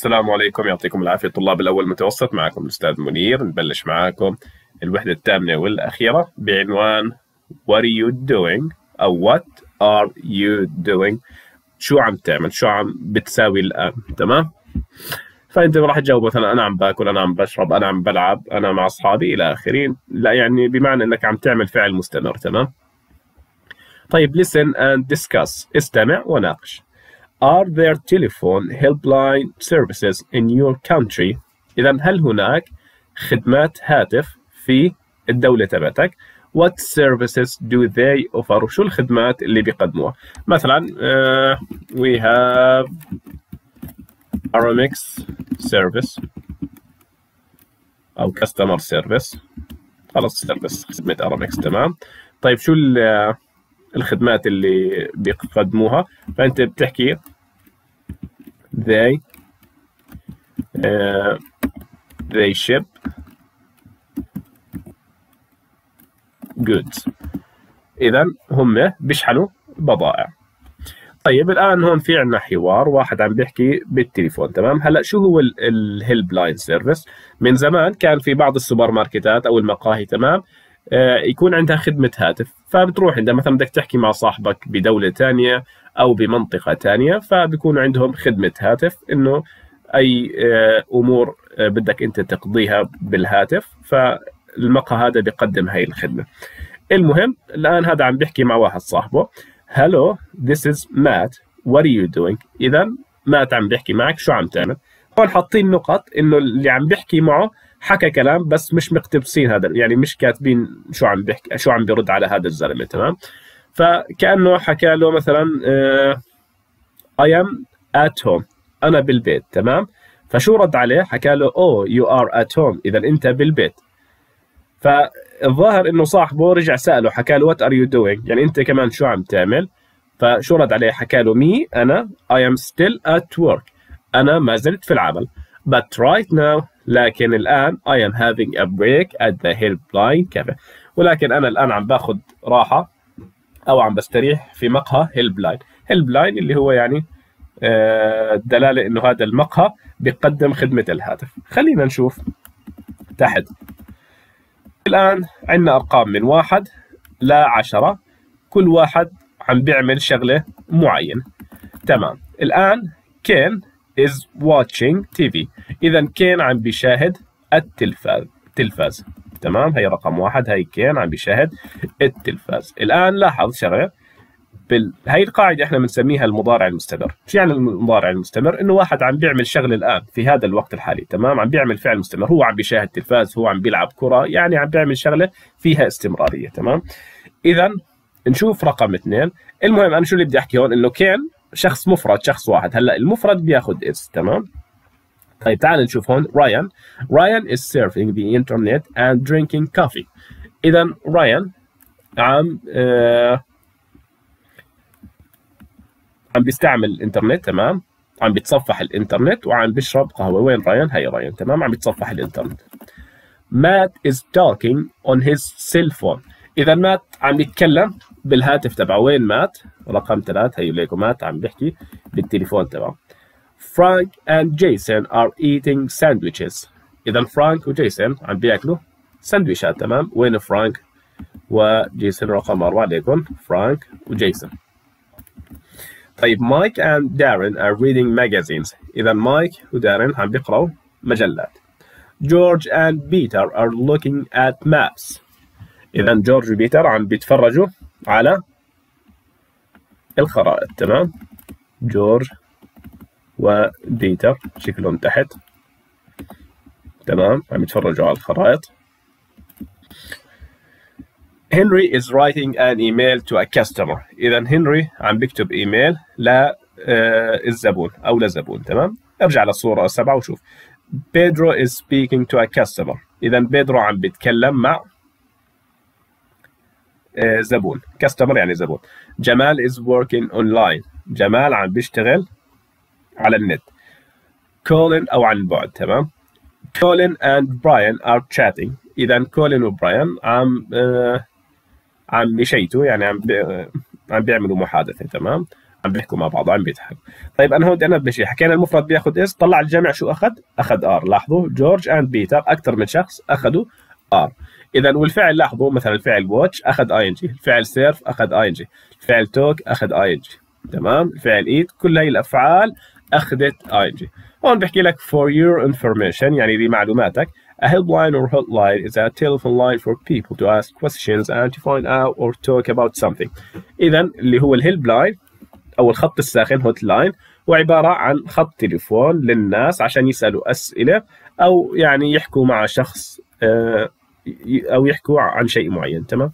السلام عليكم. يعطيكم العافية. طلاب الأول متوسط معكم الأستاذ منير. نبلش معكم الوحدة الثامنة والأخيرة بعنوان What are you doing? أو What are you doing? شو عم تعمل؟ شو عم بتساوي الآن؟ تمام؟ فأنت راح تجاوب مثلا أنا عم باكل أنا عم بشرب أنا عم بلعب أنا مع أصحابي إلى آخره لا يعني بمعنى أنك عم تعمل فعل مستمر تمام؟ طيب listen and discuss. استمع وناقش. Are there telephone helpline services in your country? إذا هل هناك خدمات هاتف في الدولة تبعتك؟ What services do they offer؟ شو الخدمات اللي بيقدموها؟ مثلا uh, we have Aramix service أو customer service خلص سيرفيس خدمة Aramix تمام طيب شو الخدمات اللي بيقدموها. فأنت بتحكي they uh, they ship goods. اذا هم بيشحنوا بضائع. طيب الآن هون في عندنا حوار واحد عم بيحكي بالتليفون تمام؟ هلأ شو هو ال helpline service من زمان كان في بعض السوبر ماركتات أو المقاهي تمام؟ يكون عندها خدمة هاتف. فبتروح عندها مثلا بدك تحكي مع صاحبك بدولة ثانية أو بمنطقة ثانية فبيكون عندهم خدمة هاتف إنه أي آه، أمور آه، بدك أنت تقضيها بالهاتف. فالمقهى هذا بيقدم هاي الخدمة. المهم الآن هذا عم بيحكي مع واحد صاحبه. Hello this is Matt. What are you doing? إذا مات عم بيحكي معك شو عم تعمل؟ هون حاطين نقط إنه اللي عم بيحكي معه حكى كلام بس مش مقتبسين هذا يعني مش كاتبين شو عم بيحكي شو عم بيرد على هذا الزلمة تمام؟ فكأنه حكى له مثلا I am at home أنا بالبيت تمام؟ فشو رد عليه؟ حكى له oh you are at home اذا أنت بالبيت. فالظاهر إنه صاحبه رجع سأله حكى له what are you doing يعني أنت كمان شو عم تعمل؟ فشو رد عليه؟ حكى له me أنا I am still at work أنا ما زلت في العمل but right now لكن الآن I am having a break at the helpline cafe. ولكن أنا الآن عم باخذ راحة أو عم بستريح في مقهى هيلبلاين هيلبلاين اللي هو يعني آه، دلالة إنه هذا المقهى بيقدم خدمة الهاتف. خلينا نشوف تحت. الآن عندنا أرقام من واحد لعشرة كل واحد عم بيعمل شغلة معينة. تمام. الآن كين is watching TV إذا كين عم بيشاهد التلفاز. تلفاز تمام؟ هي رقم واحد. هي كين عم بيشاهد التلفاز. الآن لاحظ شغلة. بال... هاي القاعدة إحنا بنسميها المضارع المستمر، شو يعني المضارع المستمر؟ إنه واحد عم بيعمل شغله الآن في هذا الوقت الحالي، تمام؟ عم بيعمل فعل مستمر، هو عم بيشاهد تلفاز، هو عم بيلعب كرة، يعني عم بيعمل شغلة فيها استمرارية، تمام؟ إذا نشوف رقم اثنين، المهم أنا شو اللي بدي أحكي هون؟ إنه كين شخص مفرد شخص واحد. هلا المفرد بياخذ اس تمام؟ طيب تعال نشوف هون. رايان رايان is surfing the internet and drinking coffee. اذا رايان عم آه عم بيستعمل الإنترنت تمام؟ عم بيتصفح الإنترنت وعم بيشرب قهوة. وين رايان هي رايان تمام؟ عم بيتصفح الإنترنت. Matt is talking on his cell phone. إذا مات عم يتكلم بالهاتف تبعه. وين مات؟ رقم ثلاث هي ليكو مات. عم بيحكي بالتليفون تبعه. Frank and Jason are eating sandwiches. إذا فرانك وجيسون عم بياكلوا سندويشات تمام؟ وين فرانك وجيسون رقم أربعة ليكن فرانك وجيسون طيب Mike and Darren are reading magazines. إذا مايك ودارين عم بيقرأوا مجلات. George and Peter are looking at maps. إذا جورج وبيتر عم بيتفرجوا على الخرائط تمام؟ جورج وبيتر شكلهم تحت تمام؟ عم يتفرجوا على الخرائط. Henry is writing an email to a customer. اذا هنري عم بيكتب ايميل للزبون أو لزبون تمام؟ ارجع للصورة السبعه وشوف. Pedro is speaking to a customer. اذا بيدرو عم بيتكلم مع آه، زبون customer يعني زبون. Jamal is working online. جمال عم بيشتغل على النت. كولين أو عن بعد تمام؟ Colin and Brian are chatting. اذا كولين وبراين عم آه عم بيشيتوا يعني عم بي... عم بيعملوا محادثة تمام؟ عم بيحكوا مع بعض عم بيضحكوا. طيب أنا هون أنبه شيء. حكينا المفرد بياخذ is طلع الجمع شو أخذ؟ أخذ are لاحظوا George and Peter أكثر من شخص أخذوا are. اذا والفعل لاحظوا مثلا الفعل watch أخذ ing الفعل surf أخذ ing الفعل talk أخذ ing تمام؟ الفعل eat كل هي الأفعال أخذت ing هون بحكي لك for your information يعني لمعلوماتك A helpline or hotline is a telephone line for people to ask questions and to find out or talk about something. إذا اللي هو ال helpline أو الخط الساخن hotline هو عبارة عن خط تليفون للناس عشان يسألوا أسئلة أو يعني يحكوا مع شخص أو يحكوا عن شيء معين تمام؟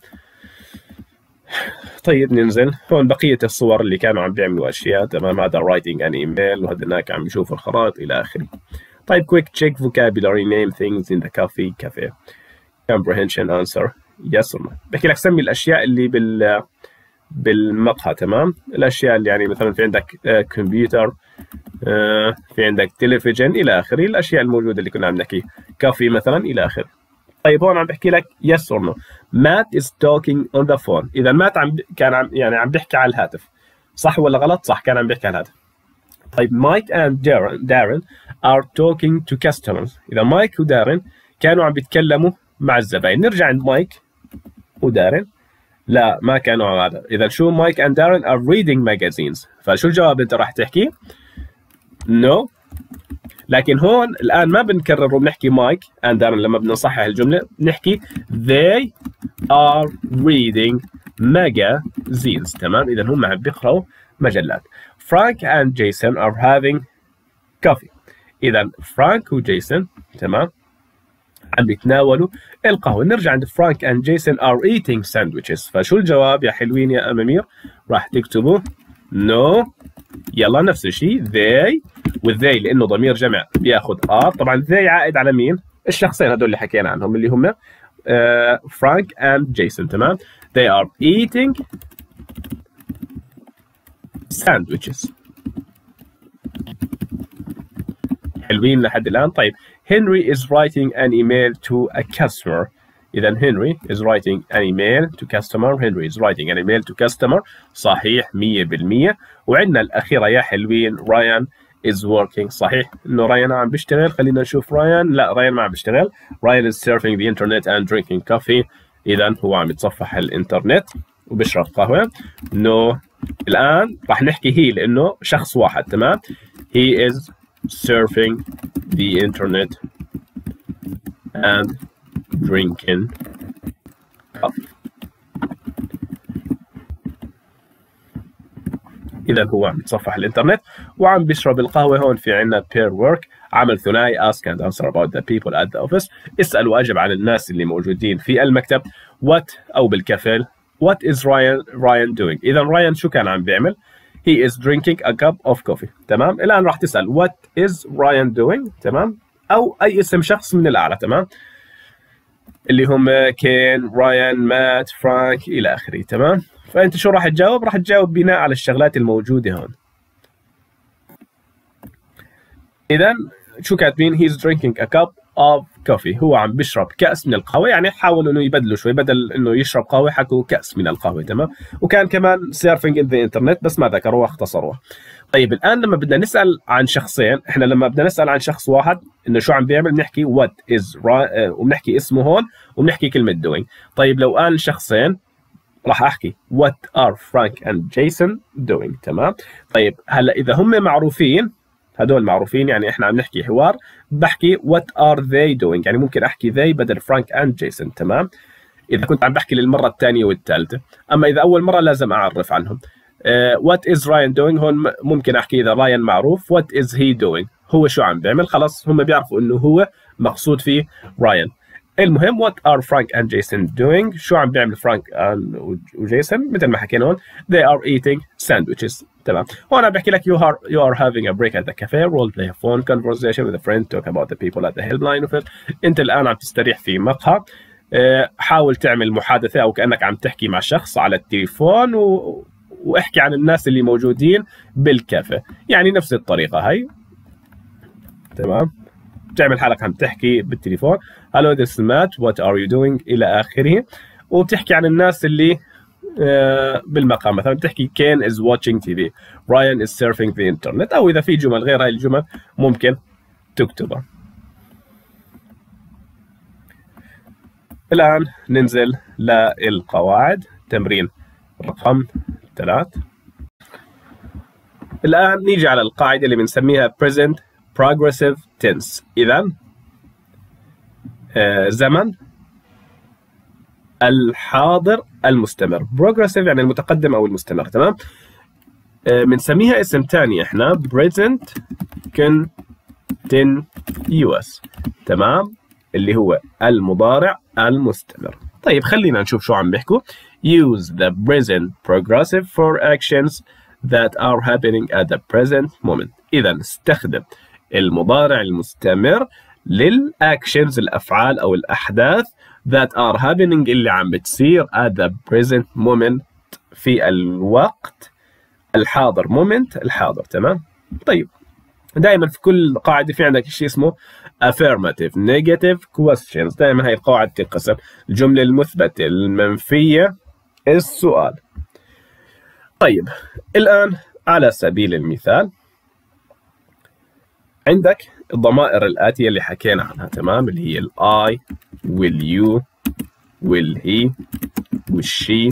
طيب ننزل. هون بقية الصور اللي كانوا عم بيعملوا أشياء تمام؟ هذا writing an email وهذاك عم يشوف الخرائط إلى آخره. طيب quick check vocabulary name things in the coffee cafe. Comprehension answer. Yes or no. بحكي لك سمي الأشياء اللي بال بالمقهى تمام؟ الأشياء اللي يعني مثلا في عندك كمبيوتر في عندك تلفزيون إلى آخره. الأشياء الموجودة اللي كنا عم نحكي. coffee مثلا إلى آخره. طيب هون عم بحكي لك yes or no. Matt is talking on the phone. إذا مات عم كان عم يعني عم بيحكي على الهاتف. صح ولا غلط؟ صح كان عم بيحكي على الهاتف. طيب Mike and Darren Darren are talking to customers. إذا مايك ودارين كانوا عم بيتكلموا مع الزباين. نرجع عند مايك ودارين لا ما كانوا هذا. إذا شو Mike and Darren are reading magazines. فشو الجواب أنت راح تحكي؟ No. لكن هون الآن ما بنكرر وبنحكي Mike and Darren لما بدنا نصحح الجملة بنحكي they are reading magazines تمام؟ اذا هم عم بيقرأوا مجلات. Frank and Jason are having coffee. اذا فرانك وجيسون تمام؟ عم بيتناولوا القهوة. نرجع عند Frank and Jason are eating sandwiches. فشو الجواب يا حلوين يا أمامير؟ راح تكتبوا no يلا نفس الشيء they والذي لأنه ضمير جمع بيأخذ are. طبعا they عائد على مين؟ الشخصين هدول اللي حكينا عنهم اللي هم Frank and Jason تمام؟ They are eating sandwiches. حلوين لحد الآن. طيب هنري is writing an email to a customer. اذا هنري is writing an email to customer. هنري is writing an email to customer. صحيح 100% وعندنا الأخيرة يا حلوين رايان is working. صحيح. إنه رايان عم بيشتغل. خلينا نشوف رايان لا رايان ما عم بيشتغل. رايان is surfing the internet and drinking coffee. اذا هو عم يتصفح الإنترنت وبيشرب قهوة. إنه الآن راح نحكي هي لإنه شخص واحد تمام؟ He is surfing the internet and drinking coffee. إذا هو عم يتصفح الإنترنت وعم بيشرب القهوة هون في عندنا بير ورك عمل ثنائي ask and answer about the people at the office. اسأل وأجب عن الناس اللي موجودين في المكتب. What أو بالكفل what is Ryan Ryan doing إذا رايان شو كان عم بيعمل؟ He is drinking a cup of coffee. تمام؟ الآن راح تسأل what is Ryan doing تمام؟ أو أي اسم شخص من الأعلى تمام؟ اللي هم كين رايان مات فرانك إلى آخره تمام؟ فأنت شو راح تجاوب؟ راح تجاوب بناء على الشغلات الموجودة هون. اذا شو كاتبين؟ he's drinking a cup of coffee هو عم بيشرب كأس من القهوة. يعني حاولوا إنه يبدلوا شوي بدل إنه يشرب قهوة حكوا كأس من القهوة تمام؟ وكان كمان surfing on the internet بس ما ذكروها اختصروها طيب الآن لما بدنا نسأل عن شخصين إحنا لما بدنا نسأل عن شخص واحد إنه شو عم بيعمل؟ بنحكي what is وبنحكي اسمه هون وبنحكي كلمة doing طيب لو قال شخصين راح أحكي what are Frank and Jason doing. تمام؟ طيب هلا إذا هم معروفين هدول معروفين يعني إحنا عم نحكي حوار بحكي what are they doing. يعني ممكن أحكي they بدل Frank and Jason تمام؟ إذا كنت عم بحكي للمرة الثانية والثالثة. أما إذا أول مرة لازم أعرف عنهم. what is Ryan doing هون ممكن أحكي إذا راين معروف. what is he doing هو شو عم بيعمل؟ خلص هم بيعرفوا إنه هو مقصود فيه راين المهم what are Frank and Jason doing شو عم بيعمل فرانك وجيسون مثل ما حكينا هون they are eating sandwiches. تمام. هون عم بحكي لك you are you are having a break at the cafe. Role play a phone conversation with a friend. Talk about the people at the helpline انت الآن عم تستريح في مقهى. حاول تعمل محادثة أو كأنك عم تحكي مع شخص على التليفون و... واحكي عن الناس اللي موجودين بالكافيه يعني نفس الطريقة هاي. تمام. بتعمل حالك عم تحكي بالتليفون. hello this Matt what are you doing إلى آخره. وبتحكي عن الناس اللي آه، بالمقام. مثلا بتحكي Ken is watching TV Ryan is surfing the internet. أو إذا في جمل غير هاي الجمل ممكن تكتبها. الآن ننزل للقواعد. تمرين رقم ثلاث. الآن نيجي على القاعدة اللي بنسميها present progressive tense. آه زمن الحاضر المستمر. Progressive يعني المتقدم أو المستمر تمام؟ بنسميها آه اسم ثاني إحنا present continuous تمام؟ اللي هو المضارع المستمر. طيب خلينا نشوف شو عم بيحكوا. Use the present progressive for actions that are happening at the present moment. إذا استخدم المضارع المستمر للأكشنز الأفعال أو الأحداث that are happening اللي عم بتصير at the present moment في الوقت الحاضر. moment الحاضر تمام؟ طيب دائما في كل قاعدة في عندك شيء اسمه affirmative negative questions. دائما هاي القواعد تنقسم الجملة المثبتة المنفية. السؤال. طيب الآن على سبيل المثال عندك الضمائر الآتية اللي حكينا عنها تمام اللي هي الاي واليو والهي والشي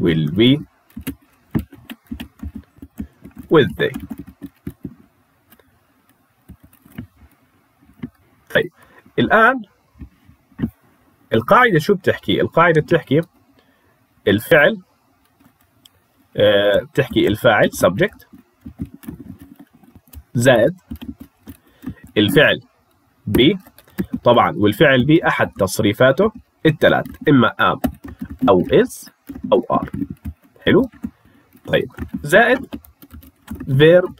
والوي والذي طيب الآن القاعدة شو بتحكي؟ القاعدة بتحكي الفعل آه، بتحكي الفاعل subject زائد الفعل بي طبعا والفعل بي أحد تصريفاته الثلاث إما am أو is أو are حلو؟ طيب. زائد verb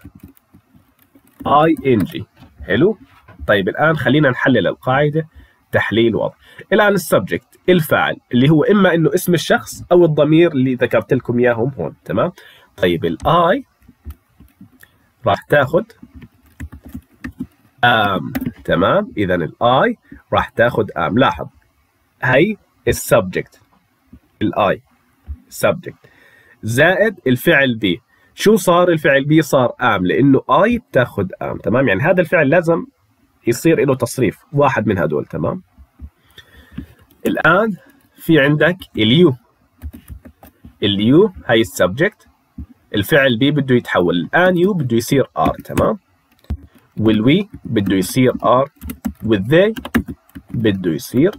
ing. حلو؟ طيب الآن خلينا نحلل القاعدة تحليل واضح الآن ال subject الفاعل اللي هو إما إنه اسم الشخص أو الضمير اللي ذكرت لكم إياهم هون تمام؟ طيب ال I راح تاخذ am تمام؟ اذا ال I راح تاخذ am. لاحظ. هي ال subject ال I subject زائد الفعل be شو صار؟ الفعل be صار am لأنه I بتاخذ am. تمام؟ يعني هذا الفعل لازم يصير له تصريف. واحد من هدول تمام؟ الآن في عندك ال you ال you هي ال subject الفعل be بده يتحول. الآن you بده يصير are تمام؟ وال we بده يصير are وال they بده يصير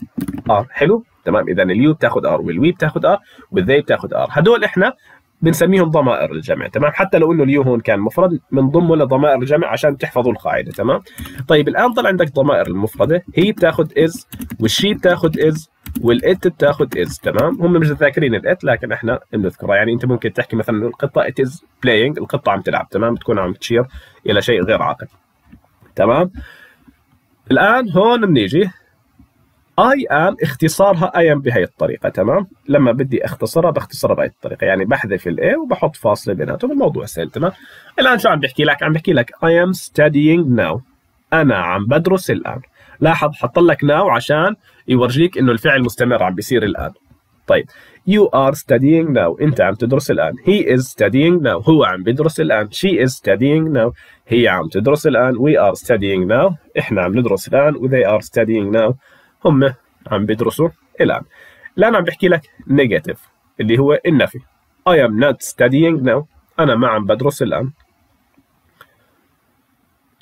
are حلو تمام. اذا ال you بتاخذ are وال we بتاخذ are وال they بتاخذ are هدول إحنا بنسميهم ضمائر الجمع. تمام. حتى لو إنه ال you هون كان مفرد بنضمه لضمائر الجمع عشان تحفظوا القاعدة. تمام. طيب الآن طلع عندك ضمائر المفردة. he بتاخذ is وال she بتاخذ is وال it بتاخذ is تمام. هم مش ذاكرين ال it لكن إحنا بنذكرها يعني أنت ممكن تحكي مثلا القطة it is playing القطة عم تلعب. تمام. بتكون عم تشير إلى شيء غير عاقل. تمام؟ الآن هون بنيجي I am اختصارها I'm بهي الطريقة تمام؟ لما بدي اختصرها بختصرها بهي الطريقة يعني بحذف ال a وبحط فاصلة بيناتهم الموضوع سهل تمام؟ الآن شو عم بحكي لك؟ عم بحكي لك I am studying now. أنا عم بدرس الآن. لاحظ حط لك now عشان يورجيك إنه الفعل مستمر عم بيصير الآن. طيب You are studying now. أنت عم تدرس الآن. He is studying now. هو عم بيدرس الآن. She is studying now. هي عم تدرس الآن. We are studying now. إحنا عم ندرس الآن. و they are studying now. هم عم بيدرسوا الآن. الآن عم بحكي لك negative اللي هو النفي. I am not studying now. أنا ما عم بدرس الآن.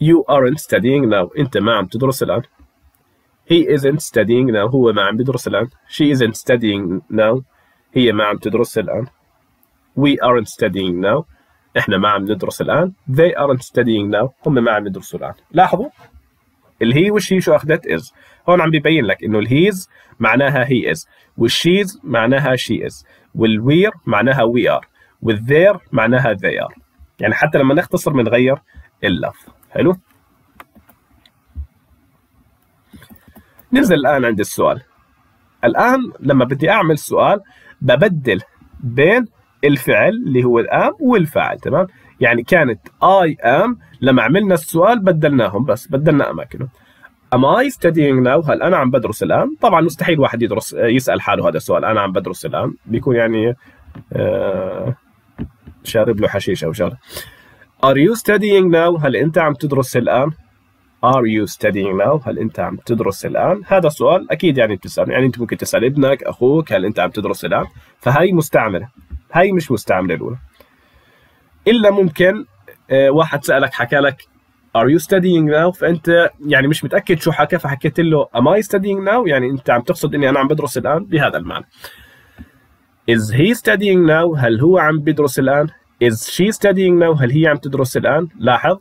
You aren't studying now. أنت ما عم تدرس الآن. He isn't studying now. هو ما عم بيدرس الآن. She isn't studying now. هي ما عم تدرس الآن. We aren't studying now. إحنا ما عم ندرس الآن. They aren't studying now. هم ما عم يدرسوا الآن. لاحظوا؟ ال he وال she شو أخذت؟ is. هون عم بيبين لك إنه ال he's معناها he is. وال she's معناها she is. وال we're معناها we are. وال they're معناها they are. يعني حتى لما نختصر بنغير اللفظ. حلو؟ ننزل الآن عند السؤال. الآن لما بدي أعمل سؤال ببدل بين الفعل اللي هو ال am والفاعل تمام؟ يعني كانت اي ام لما عملنا السؤال بدلناهم بس بدلنا أماكنهم. Am I studying now؟ هل أنا عم بدرس الآن؟ طبعا مستحيل واحد يدرس يسأل حاله هذا السؤال أنا عم بدرس الآن. بيكون يعني آه شارب له حشيش أو شغلة. Are you studying now هل أنت عم تدرس الآن؟ Are you studying now هل أنت عم تدرس الآن هذا سؤال أكيد يعني بتسأل يعني أنت ممكن تسأل ابنك أخوك هل أنت عم تدرس الآن فهي مستعمله هي مش مستعمله الأولى إلا ممكن آه واحد سألك حكى لك Are you studying now؟ فأنت يعني مش متأكد شو حكى فحكيت له Am I studying now؟ يعني أنت عم تقصد إني أنا عم بدرس الآن بهذا المعنى. Is he studying now؟ هل هو عم بدرس الآن؟ Is she studying now؟ هل هي عم تدرس الآن؟ لاحظ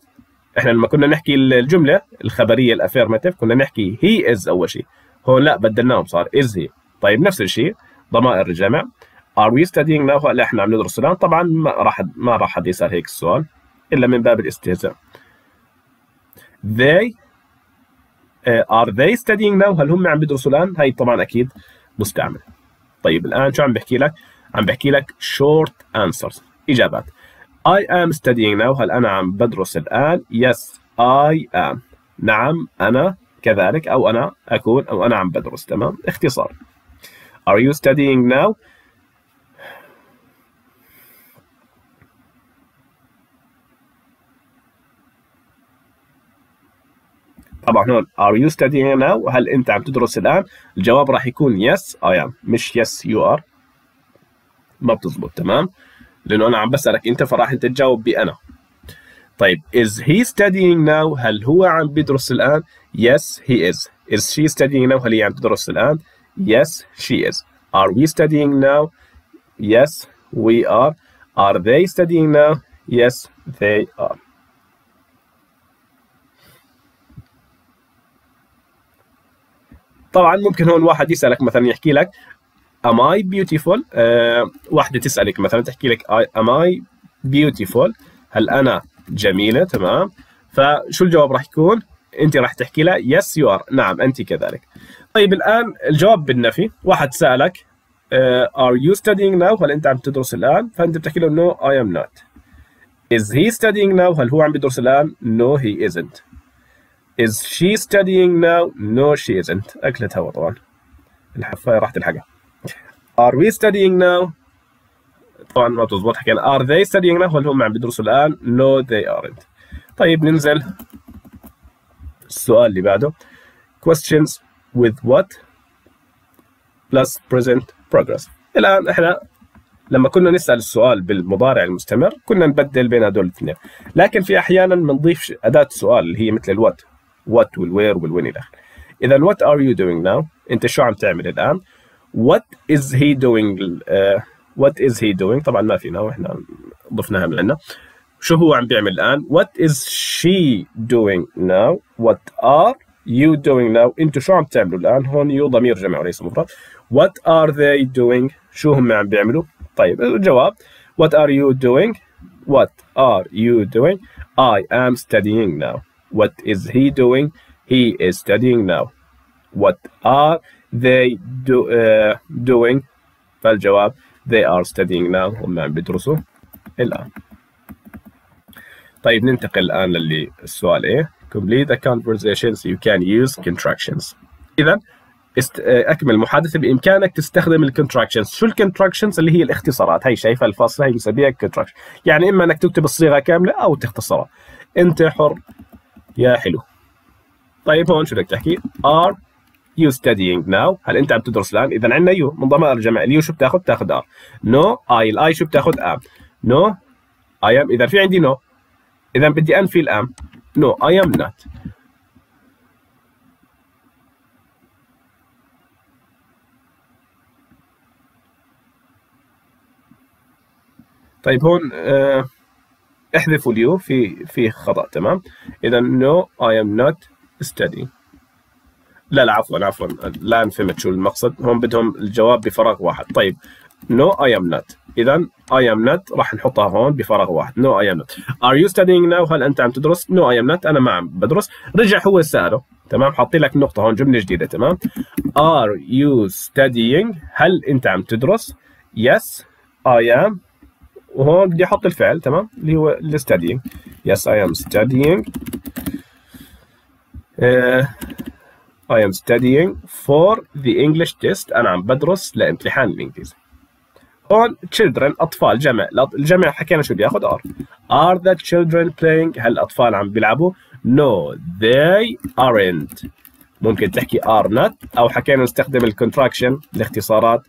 إحنا لما كنا نحكي الجملة الخبرية الأفيرماتيف كنا نحكي he is أول شيء. هون لا بدلناهم صار is he. طيب نفس الشيء ضمائر الجمع Are we studying now؟ هلا إحنا عم ندرس الآن طبعا ما راح ما راح حد يسأل هيك السؤال إلا من باب الاستهزاء. they uh, are they studying now هل هم عم بيدرسوا الآن هي طبعا أكيد مستعمل طيب الآن شو عم بحكي لك عم بحكي لك short answers إجابات I am studying now. هل أنا عم بدرس الآن؟ Yes I am. نعم أنا كذلك أو أنا أكون أو أنا عم بدرس. تمام؟ اختصار. Are you studying now? طبعا هون. Are you studying now? هل أنت عم تدرس الآن؟ الجواب راح يكون yes I am. مش yes you are. ما بتزبط. تمام؟ لأنه أنا عم بسالك انت فراح انت تجاوب بانا طيب is he studying now هل هو عم بيدرس الان yes he is is she studying now هل هي عم تدرس الان yes she is are we studying now yes we are are they studying now yes they are طبعا ممكن هون واحد يسالك مثلا يحكي لك am I beautiful? أه واحدة تسألك مثلا تحكي لك am I beautiful هل أنا جميلة؟ تمام. فشو الجواب راح يكون؟ أنت راح تحكي لها yes you are. نعم أنت كذلك. طيب الآن الجواب بالنفي. واحد سألك uh, are you studying now هل أنت عم تدرس الآن؟ فأنت بتحكي له no I am not. Is he studying now هل هو عم بيدرس الآن؟ no he isn't. Is she studying now? No she isn't. أكلت هوا طبعا. الحفاية راح تلحقها. Are we studying now? طبعا ما بتزبط حكينا Are they studying now? هل هم عم بيدرسوا الآن؟ No they aren't. طيب ننزل السؤال اللي بعده. Questions with what plus present progress. الآن إحنا لما كنا نسأل السؤال بالمضارع المستمر كنا نبدل بين هدول الاثنين لكن في أحيانا بنضيف أداة سؤال اللي هي مثل الوات what والوير والوين إلى آخره اذا what are you doing now أنت شو عم تعمل الآن what is he doing uh, what is he doing طبعا ما فينا واحنا ضفناها من عندنا شو هو عم بيعمل الان what is she doing now what are you doing now انتوا شو عم تعملوا الان هون يو ضمير جمع وليس مفرد what are they doing شو هم عم بيعملوا طيب الجواب what are you doing what are you doing I am studying now What is he doing? He is studying now. What are they do, uh, doing? فالجواب they are studying now هم عم بيدرسوا الآن. طيب ننتقل الآن للي السؤال إيه؟ Complete the conversations you can use contractions. إذا است... أكمل المحادثة بإمكانك تستخدم ال contractions شو ال contractions اللي هي الاختصارات هي شايفة الفاصلة هي بنسميها contraction يعني إما أنك تكتب الصيغة كاملة أو تختصرها أنت حر يا حلو طيب هون شو بدك تحكي are you studying now. هل أنت عم تدرس الآن؟ اذا عندنا you من ضمائر الجمع ال you شو بتاخذ بتاخذ are no I ال I شو بتاخذ am no I am اذا في عندي no no. اذا بدي انفي ال am no I am not طيب هون آه احذفوا ال you. في في خطأ تمام؟ اذا no I am not studying. لا لا عفوا عفوا. الان فهمت شو المقصد. هم بدهم الجواب بفراغ واحد. طيب no I'm not اذا I'm not راح نحطها هون بفراغ واحد. no I'm not are you studying now هل أنت عم تدرس؟ no I'm not أنا ما عم بدرس. رجع هو سأله. تمام؟ حاطي لك نقطة هون جملة جديدة تمام؟ are you studying هل أنت عم تدرس؟ yes I am وهون بدي أحط الفعل تمام؟ اللي هو yes I am studying. uh, I am studying for the English test أنا عم بدرس لامتحان الإنجليزي. هون children أطفال جمع. الجمع حكينا شو بياخذ are are the children playing? هل الأطفال عم بيلعبوا؟ No they aren't. ممكن تحكي are not. أو حكينا نستخدم ال contraction الاختصارات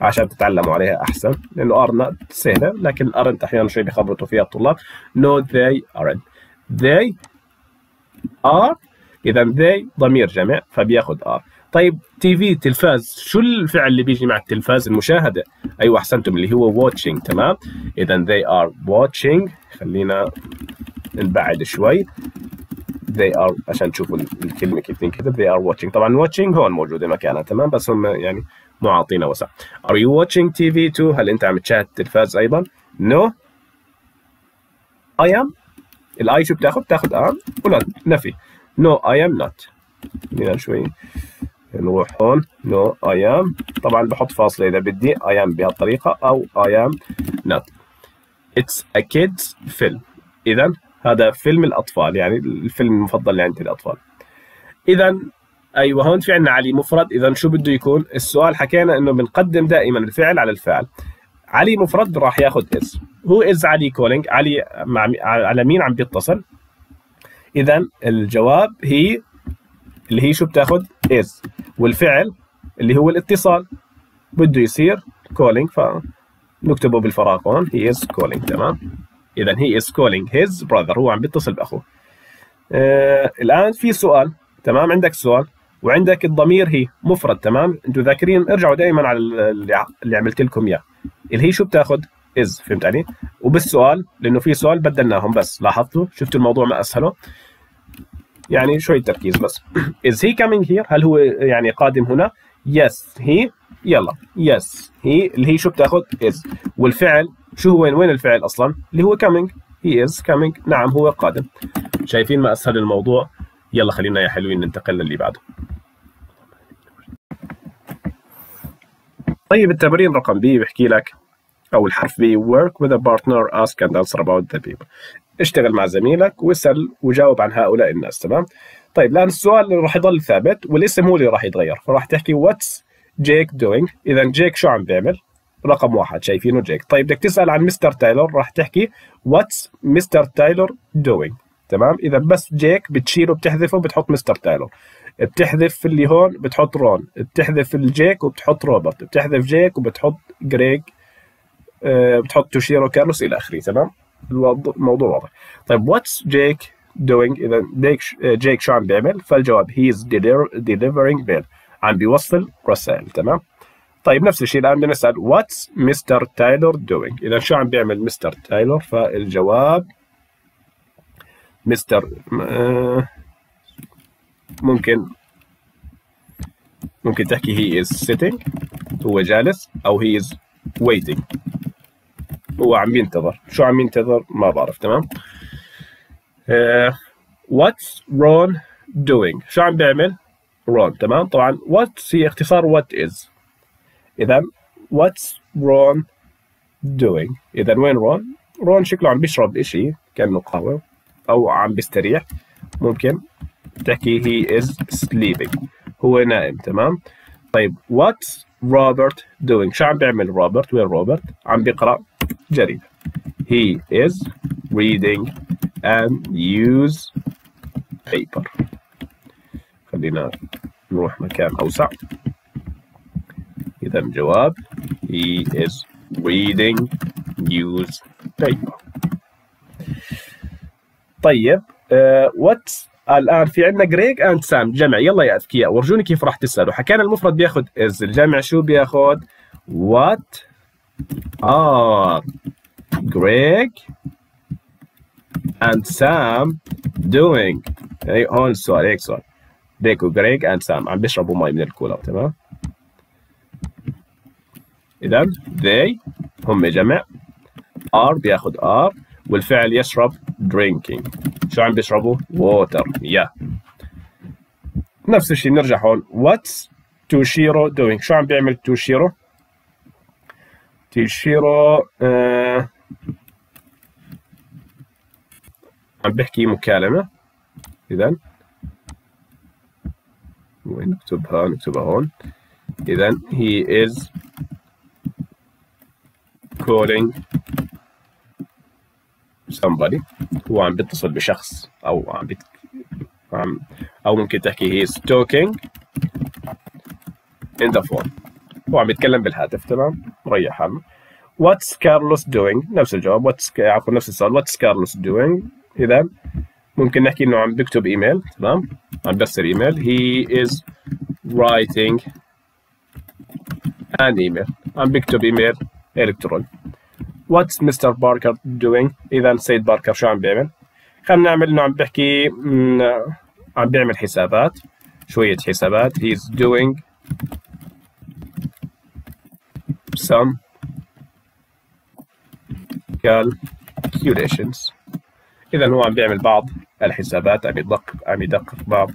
عشان تتعلموا عليها أحسن. لأنه are not سهلة لكن aren't أحيانا شوي بيخبطوا فيها الطلاب. No they aren't. They are إذا they ضمير جمع فبياخذ are طيب تي في تلفاز شو الفعل اللي بيجي مع التلفاز المشاهدة؟ أيوه أحسنتم اللي هو watching تمام؟ إذا they are watching خلينا نبعد شوي. They are عشان تشوفوا الكلمة كيف تنكتب they are watching. طبعا watching هون موجودة مكانها تمام؟ بس هم يعني مو عاطينا وسع are you watching TV too هل أنت عم تشاهد التلفاز أيضا؟ No. I am. ال I شو بتاخذ بتاخذ am ولا نفي. No I am not. خلينا شوي. نروح هون. no I'm طبعا بحط فاصلة إذا بدي. I'm بهالطريقة أو I'm not it's a kids film اذا هذا فيلم الأطفال يعني الفيلم المفضل لعند الأطفال. اذا أيوه هون في عندنا علي مفرد. اذا شو بده يكون؟ السؤال حكينا إنه بنقدم دائما الفعل على الفاعل علي مفرد راح ياخذ is who is علي calling علي مع على مين عم بيتصل؟ اذا الجواب he اللي هي شو بتاخذ is. والفعل اللي هو الاتصال. بده يصير calling فنكتبه بالفراغ هون he is calling تمام؟ اذا he is calling his brother. هو عم بيتصل بأخوه. آه الآن في سؤال تمام؟ عندك سؤال وعندك الضمير هي. مفرد تمام؟ أنتم ذاكرين ارجعوا دائما على اللي عملت لكم إياه. اللي هي شو بتاخذ is فهمت علي وبالسؤال لأنه في سؤال بدلناهم بس لاحظتوا؟ شفتوا الموضوع ما أسهله؟ يعني شوي تركيز بس. Is he coming here? هل هو يعني قادم هنا؟ Yes he. يلا. Yes he. اللي هي شو بتاخذ؟ Is. والفعل شو هو؟ وين وين الفعل أصلا؟ اللي هو coming. He is coming. نعم هو قادم. شايفين ما أسهل الموضوع؟ يلا خلينا يا حلوين ننتقل للي بعده. طيب التمرين رقم B بيحكي لك أو الحرف B work with a partner ask and answer about the people. اشتغل مع زميلك واسأل وجاوب عن هؤلاء الناس تمام؟ طيب الان السؤال راح يضل ثابت والاسم هو اللي راح يتغير فراح تحكي what's Jake doing إذا جيك شو عم بيعمل؟ رقم واحد شايفينه جيك طيب بدك تسأل عن مستر تايلور راح تحكي what's Mr. Taylor doing تمام؟ إذا بس جيك بتشيله بتحذفه بتحط مستر تايلور بتحذف اللي هون بتحط رون بتحذف الجيك وبتحط روبرت بتحذف جيك وبتحط جريج أه بتحط توشيرو كارلوس إلى آخره تمام؟ الموضوع واضح. طيب what's Jake doing اذا جيك جيك شو عم بيعمل؟ فالجواب he is delivering mail عم بيوصل رسائل تمام؟ طيب نفس الشيء الآن بنسال what's Mr. Taylor doing? إذا شو عم بيعمل مستر تايلور فالجواب مستر آه، ممكن ممكن تحكي he is sitting هو جالس أو he is waiting. هو عم ينتظر. شو عم ينتظر؟ ما بعرف تمام؟ uh, what's Ron doing شو عم بيعمل؟ Ron تمام؟ طبعا what هي اختصار what is. اذا what's Ron doing اذا وين رون رون شكله عم بيشرب إشي كأنه قهوة أو عم بيستريح. ممكن تحكي he is sleeping. هو نائم تمام؟ طيب what's Robert doing شو عم بيعمل روبرت وين روبرت عم بيقرأ جريدة. He is reading a newspaper. خلينا نروح مكان أوسع. إذا الجواب he is reading newspaper. طيب uh, what الآن في عندنا Greg and Sam جمع يلا يا أذكياء ورجوني كيف راح تسألوا. حكينا المفرد بياخذ is الجمع شو بياخذ what are Greg and Sam doing هون السؤال هيك سؤال بيكون Greg and Sam عم بيشربوا مي من الكولر تمام اذا they هم جمع are بياخذ are والفعل يشرب drinking شو عم بيشربوا؟ water yeah. نفس الشيء نرجع هون what's توشيرو doing شو عم بيعمل توشيرو؟ توشيرو آه عم بحكي مكالمة. إذا وين نكتبها؟ نكتبها هون. إذا he is calling somebody هو عم بيتصل بشخص أو عم بيت... أو ممكن تحكي he's talking in the phone. هو عم يتكلم بالهاتف تمام؟ مريح حاله what's Carlos doing نفس الجواب. What's عفوا نفس السؤال. What's Carlos doing إذا ممكن نحكي إنه عم بيكتب إيميل تمام؟ عم بيرسل إيميل. He is writing an email. عم بيكتب إيميل إلكتروني. What's Mr. Barker doing؟ إذا سيد باركر شو عم بيعمل؟ خلينا نعمل إنه عم بحكي عم بيعمل حسابات شوية حسابات. He's doing some calculations إذا هو عم بيعمل بعض الحسابات. عم يدقق عم يدقق بعض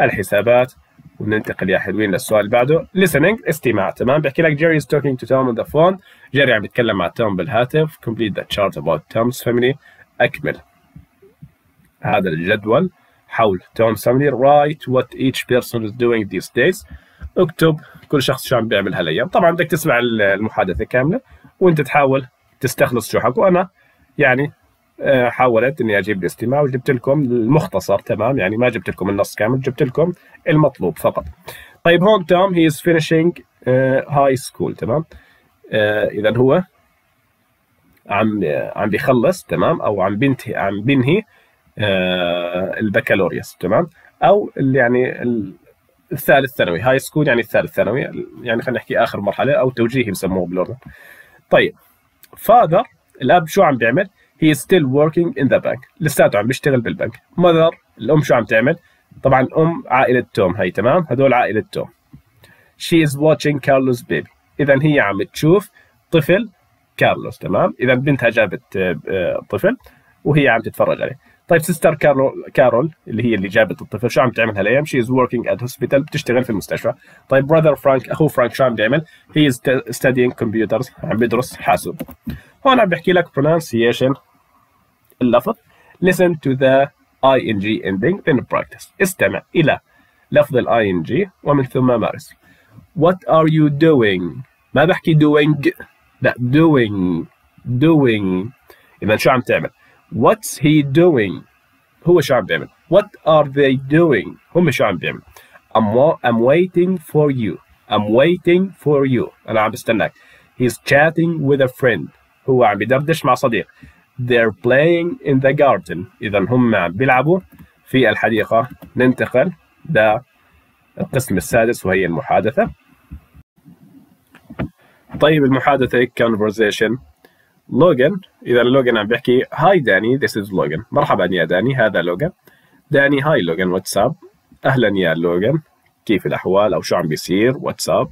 الحسابات. وننتقل يا حلوين للسؤال اللي بعده. Listening. استماع. تمام. بحكي لك Jerry is talking to Tom on the phone. جيري عم يتكلم مع توم بالهاتف. Complete the chart about Tom's family. أكمل. هذا الجدول حول Tom's family. Write what each person is doing these days. اكتب كل شخص شو عم بيعمل هالايام. طبعا بدك تسمع المحادثة كاملة وانت تحاول تستخلص شو حكوا أنا يعني آه، حاولت إني أجيب الاستماع وجبت لكم المختصر تمام؟ يعني ما جبت لكم النص كامل جبت لكم المطلوب فقط. طيب هون توم he is finishing high school تمام؟ آه اذا هو عم عم بيخلص تمام؟ أو عم بينتهي عم بينهي آه البكالوريوس تمام؟ أو يعني الثالث ثانوي high school يعني الثالث ثانوي يعني خلينا نحكي آخر مرحلة أو توجيهي بسموه بالأردن. طيب father الأب شو عم بيعمل؟ he's still working in the bank لساته عم بيشتغل بالبنك. mother الأم شو عم تعمل؟ طبعا أم عائلة توم هي تمام؟ هدول عائلة توم. she is watching Carol's baby اذا هي عم تشوف طفل Carol's تمام؟ اذا بنتها جابت آه، طفل وهي عم تتفرج عليه. طيب sister كارول كارول اللي هي اللي جابت الطفل شو عم تعمل هالايام she is working at hospital بتشتغل في المستشفى. طيب brother فرانك أخوه فرانك شو عم بيعمل؟ he is studying computers عم بيدرس حاسوب. هون عم بحكي لك pronunciation اللفظ. Listen to the ing ending then practice. استمع إلى لفظ ال ing ومن ثم مارس. What are you doing ما بحكي doing لا doing doing. إذا شو عم تعمل؟ what's he doing هو شو عم بيعمل what are they doing هم شو عم بيعمل I'm, I'm waiting for you I'm waiting for you أنا عم بستناك he's chatting with a friend هو عم بدردش مع صديق they're playing in the garden إذا هم عم بيلعبوا في الحديقة ننتقل للقسم السادس وهي المحادثة طيب المحادثة conversation لوجن إذا لوجن عم بيحكي hi داني this is لوجن مرحبا يا داني هذا لوجن داني hi لوجن what's up أهلا يا لوجن كيف الأحوال؟ أو شو عم بيصير؟ what's up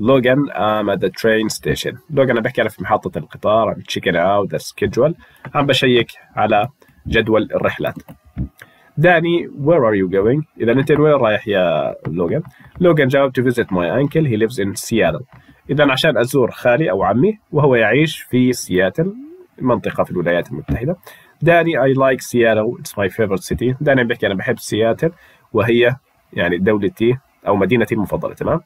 لوجان I'm at the train station لوجان بحكي أنا في محطة القطار I'm checking out the schedule عم بشيك على جدول الرحلات. داني where are you going? إذا أنت وين رايح يا لوجان لوجان جاوب to visit my uncle. He lives in Seattle. إذا عشان أزور خالي أو عمي وهو يعيش في سياتل منطقة في الولايات المتحدة. داني I like Seattle. It's my favorite city. داني بحكي أنا بحب سياتل وهي يعني دولتي أو مدينتي المفضلة تمام؟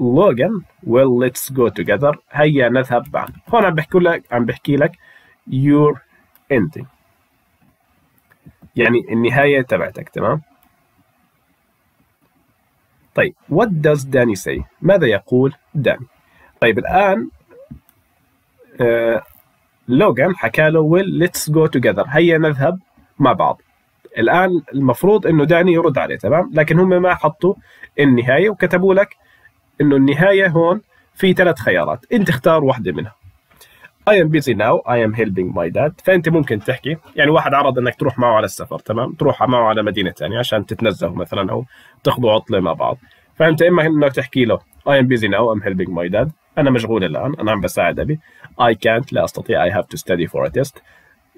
لوجان well let's go together هيا نذهب. معا هون عم بحكي لك عم بحكي لك your ending. يعني النهاية تبعتك تمام؟ طيب what does داني say ماذا يقول داني طيب الآن آه لوجان حكى له well let's go together هيا نذهب مع بعض. الآن المفروض إنه داني يرد عليه تمام؟ لكن هم ما حطوا النهاية وكتبوا لك إنه النهاية هون في ثلاث خيارات. انت اختار واحدة منها I am busy now. I am helping my dad. فأنت ممكن تحكي. يعني واحد عرض إنك تروح معه على السفر تمام؟ تروح معه على مدينة ثانية عشان تتنزهوا مثلا أو تاخذوا عطلة مع بعض. فأنت إما إنك تحكي له I am busy now. I'm helping my dad. أنا مشغول الآن. أنا عم بساعد أبي. I can't. لا أستطيع. I have to study for a test.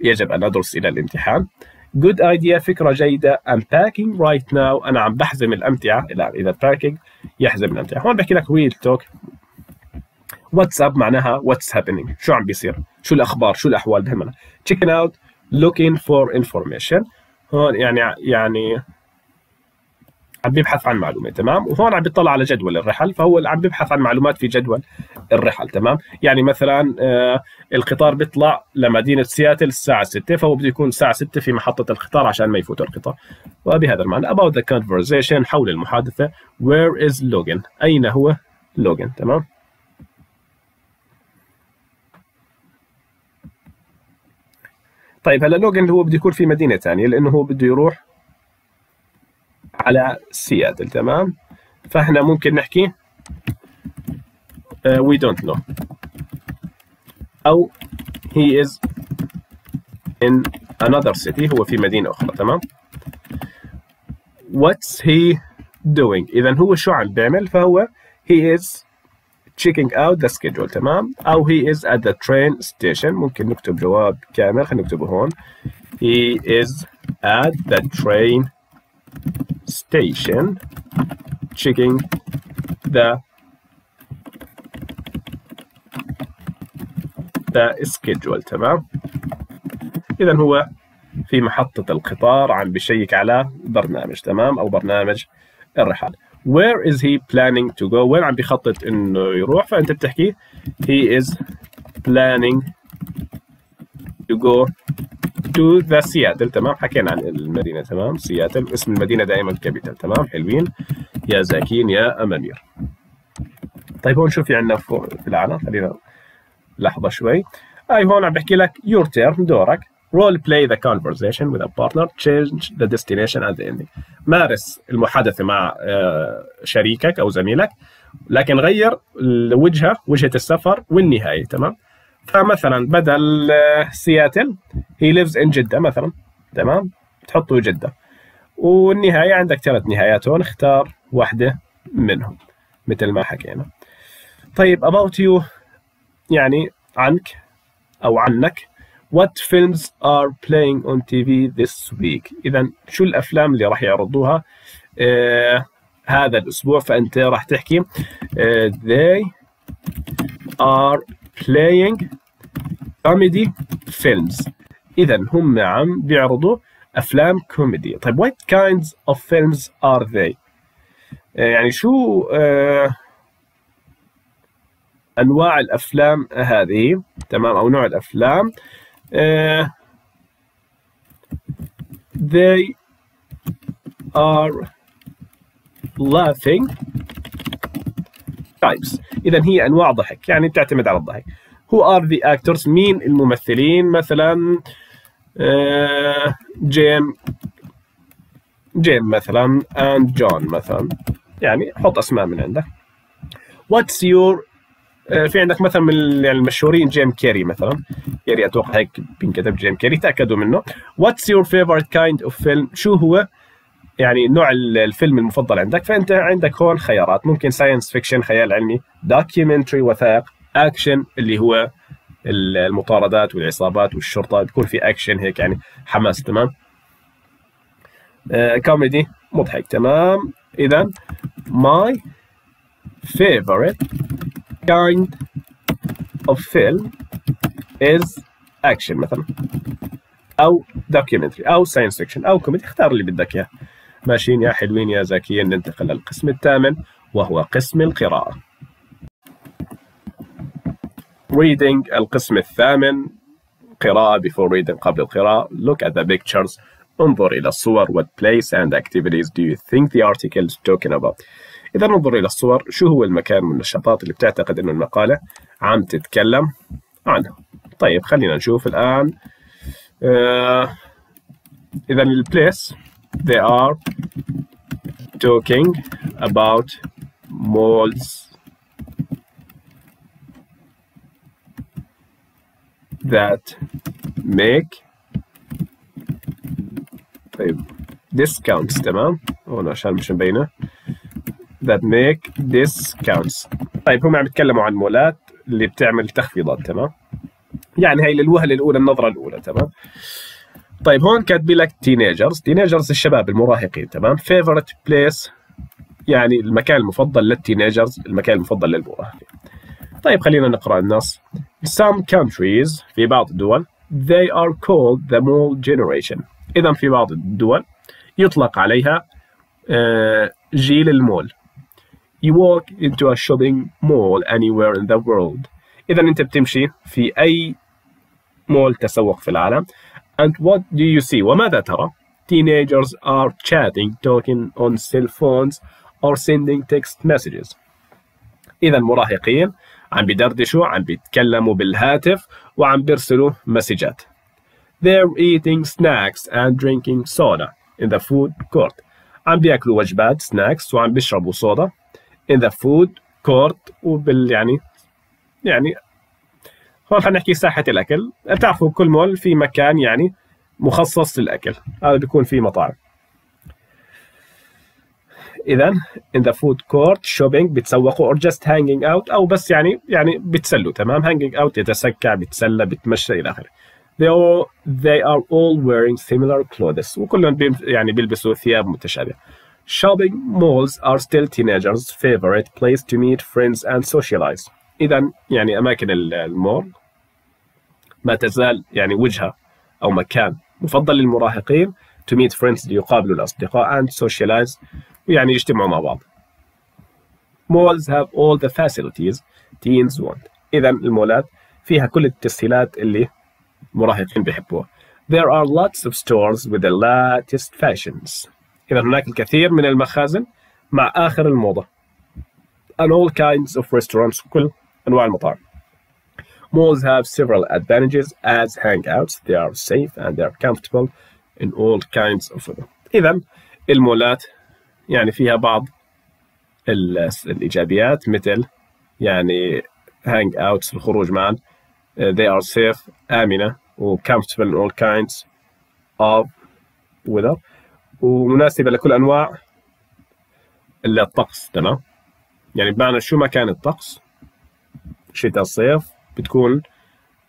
يجب أن أدرس إلى الامتحان. Good idea. فكرة جيدة. I'm packing right now. أنا عم بحزم الأمتعة. إذا packing يحزم الأمتعة. هون بحكي لك real talk. واتساب معناها what's happening. شو عم بيصير؟ شو الأخبار؟ شو الأحوال بهمنا checking out looking for information. هون يعني يعني عم بيبحث عن معلومة تمام؟ وهون عم بيطلع على جدول الرحل فهو عم بيبحث عن معلومات في جدول الرحل تمام؟ يعني مثلا آه القطار بيطلع لمدينة سياتل الساعة 6 فهو بده يكون الساعة 6 في محطة القطار عشان ما يفوت القطار. وبهذا المعنى about the conversation حول المحادثة where is Logan أين هو لوجن تمام؟ طيب هلا لوجن هو بده يكون في مدينة ثانية لأنه هو بده يروح على سياتل تمام؟ فإحنا ممكن نحكي we don't know. أو he is in another city هو في مدينة أخرى تمام؟ What's he doing اذا هو شو عم بيعمل؟ فهو he is checking out the schedule تمام؟ أو he is at the train station. ممكن نكتب جواب كامل خلينا نكتبه هون. He is at the train station. Checking the the schedule تمام؟ اذا هو في محطة القطار عم بشيك على برنامج تمام؟ أو برنامج الرحال. Where is he planning to go? وين عم بيخطط إنه يروح؟ فأنت بتحكي he is planning to go to the Seattle. تمام؟ حكينا عن المدينة. تمام؟ سياتل اسم المدينة دائما كابيتال تمام؟ حلوين. يا زاكين يا أمامير. طيب هون شو في عندنا في الأعلى. خلينا لحظة شوي. اي هون عم بحكي لك your turn دورك. Role play the conversation with a partner change the destination at the ending. مارس المحادثة مع شريكك أو زميلك لكن غير الوجهة وجهة السفر والنهاية تمام؟ فمثلا بدل سياتل he lives in جدة مثلا تمام؟ تحطه جدة. والنهاية عندك ثلاث نهايات هون اختار واحدة منهم مثل ما حكينا. طيب about you يعني عنك أو عنك. What films are playing on TV this week؟ إذا شو الأفلام اللي راح يعرضوها؟ آه هذا الأسبوع فأنت راح تحكي. آه they are playing comedy films. إذا هم عم بيعرضوا أفلام كوميدي طيب what kinds of films are they؟ آه يعني شو آه أنواع الأفلام هذه؟ تمام أو نوع الأفلام. Uh, they are laughing types إذا هي أنواع ضحك. يعني بتعتمد على الضحك. Who are the actors? مين الممثلين؟ مثلا uh, جيم جيم مثلا and John مثلا. يعني حط أسماء من عندك. What's your في عندك مثلا من المشهورين جيم كيري مثلا. كيري أتوقع هيك بينكتب جيم كيري تأكدوا منه. What's your favorite kind of film شو هو يعني نوع الفيلم المفضل عندك؟ فأنت عندك هون خيارات. ممكن science fiction خيال علمي documentary وثائق اكشن اللي هو المطاردات والعصابات والشرطة. بيكون في اكشن هيك يعني حماس تمام؟ كوميدي مضحك تمام؟ اذا my favorite kind of film is action مثلا أو documentary أو science fiction أو كوميدي اختار اللي بدك اياه ماشيين يا حلوين يا زكيين ننتقل للقسم الثامن وهو قسم القراءة reading القسم الثامن قراءة before reading قبل القراءة look at the pictures انظر إلى الصور what place and activities do you think the article is talking about إذا ننظر إلى الصور شو هو المكان والنشاطات اللي بتعتقد أنه المقالة عم تتكلم عنها طيب خلينا نشوف الآن. آه إذا البليس they are talking about malls. That make طيب discounts تمام؟ هون عشان مش مبينة. That make discounts طيب هم عم يتكلموا عن مولات اللي بتعمل تخفيضات تمام؟ يعني هي للوهلة الأولى النظرة الأولى تمام؟ طيب هون كاتبين لك teenagers teenagers الشباب المراهقين تمام؟ favorite place يعني المكان المفضل لل teenagers المكان المفضل للمراهقين. طيب خلينا نقرأ النص. Some countries في بعض الدول they are called the mall generation. اذا في بعض الدول يطلق عليها آه، جيل ال mall. You walk into a shopping mall anywhere in the world إذا أنت بتمشي في أي مول تسوق في العالم and what do you see وماذا ترى teenagers are chatting talking on cell phones or sending text messages إذا مراهقين عم بيدردشوا عم بيتكلموا بالهاتف وعم بيرسلوا مسجات They're eating snacks and drinking soda in the food court عم بياكلوا وجبات سناكس وعم بيشربوا صودا in the food court وبال يعني يعني هون خلينا نحكي ساحة الأكل. بتعرفوا كل مول في مكان يعني مخصص للأكل. هذا بيكون في مطاعم. إذا in the food court shopping بتسوقوا or just hanging out أو بس يعني يعني بتسلوا تمام؟ hanging out يتسكع بتسلى بتمشى إلى آخره. They all they are all wearing similar clothes وكلهم يعني بيلبسوا ثياب متشابهة. shopping malls are still teenagers favorite place to meet friends and socialize إذا يعني أماكن المول ما تزال يعني وجهة أو مكان مفضل للمراهقين to meet friends ليقابلوا الأصدقاء and socialize ويعني يجتمعوا مع بعض malls have all the facilities teens want إذا المولات فيها كل التسهيلات اللي مراهقين بيحبوها There are lots of stores with the latest fashions إذا هناك الكثير من المخازن مع آخر الموضة and all kinds of restaurants كل أنواع المطاعم Malls have several advantages as hangouts. They are safe and they are comfortable in all kinds of weather. إذا المولات يعني فيها بعض الإيجابيات مثل يعني hang outs الخروج معا they are safe آمنة و comfortable in all kinds of weather ومناسبة لكل أنواع الطقس تمام؟ يعني بمعنى شو ما كان الطقس شتاء صيف بتكون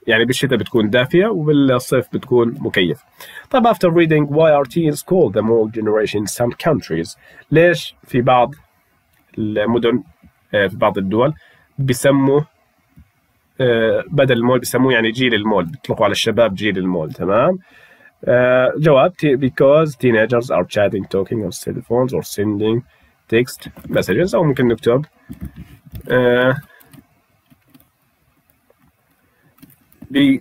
يعني بالشتاء بتكون دافية وبالصيف بتكون مكيف. طيب after reading why are teens called the old generation in some countries ليش في بعض المدن في بعض الدول بيسموا بدل المول بيسموه يعني جيل المول بيطلقوا على الشباب جيل المول تمام؟ جواب because teenagers are chatting talking on cell phones or sending text messages أو ممكن نكتب be,